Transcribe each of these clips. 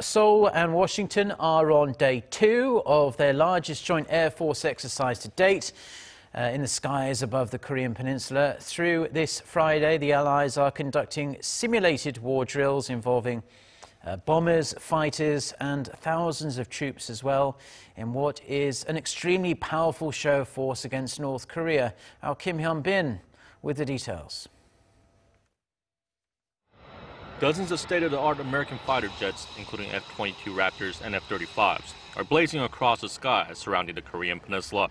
Seoul and Washington are on day two of their largest joint Air Force exercise to date. Uh, in the skies above the Korean Peninsula. Through this Friday, the Allies are conducting simulated war drills involving uh, bombers, fighters, and thousands of troops as well, in what is an extremely powerful show of force against North Korea. Our Kim Hyun Bin with the details. Dozens of state-of-the-art American fighter jets, including F-22 Raptors and F-35s, are blazing across the skies surrounding the Korean peninsula.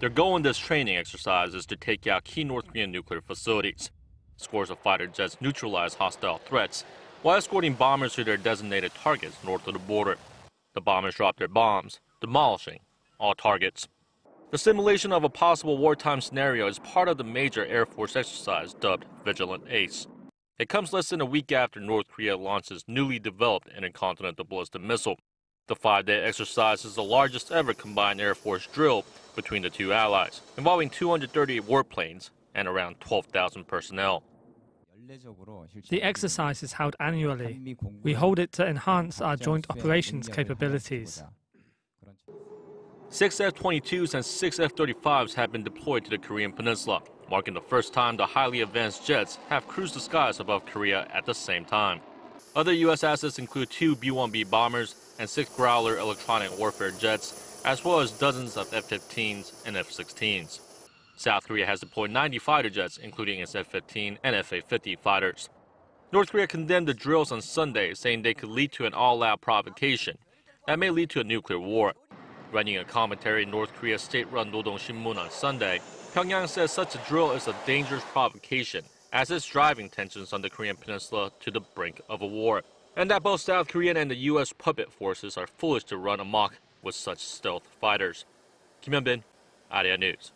Their goal in this training exercise is to take out key North Korean nuclear facilities. Scores of fighter jets neutralize hostile threats while escorting bombers to their designated targets north of the border. The bombers drop their bombs, demolishing all targets. The simulation of a possible wartime scenario is part of the major Air Force exercise dubbed Vigilant Ace. It comes less than a week after North Korea launches newly developed intercontinental ballistic missile. The five-day exercise is the largest ever combined Air Force drill between the two allies, involving 238 warplanes and around 12,000 personnel. The exercise is held annually. We hold it to enhance our joint operations capabilities. Six F-22s and six F-35s have been deployed to the Korean peninsula marking the first time the highly advanced jets have cruised the skies above Korea at the same time. Other U.S. assets include two B-1B bombers and six Growler electronic warfare jets, as well as dozens of F-15s and F-16s. South Korea has deployed 90 fighter jets, including its F-15 and F-A-50 fighters. North Korea condemned the drills on Sunday, saying they could lead to an all-out provocation that may lead to a nuclear war. Writing a commentary in North Korea's state-run Rodong Sinmun on Sunday, Pyongyang says such a drill is a dangerous provocation, as it's driving tensions on the Korean peninsula to the brink of a war, and that both South Korean and the U.S. puppet forces are foolish to run amok with such stealth fighters. Kim Hyun-bin, Arirang News.